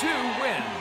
2 wins.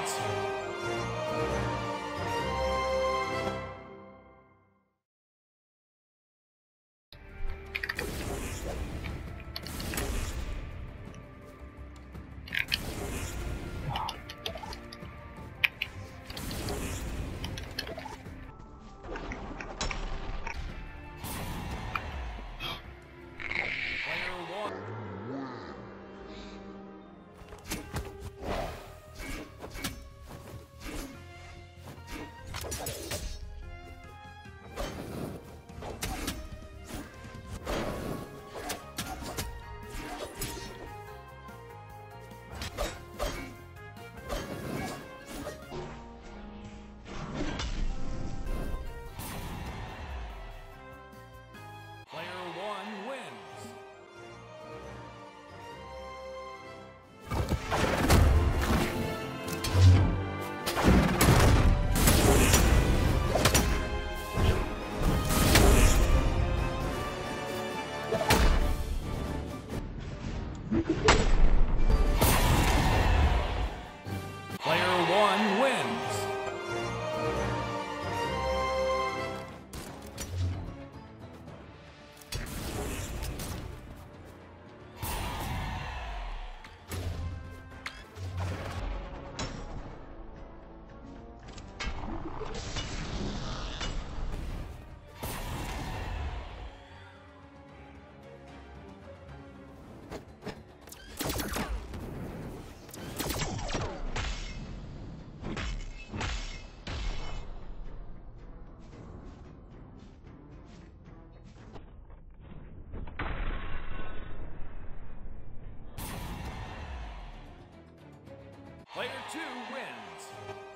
Player two wins.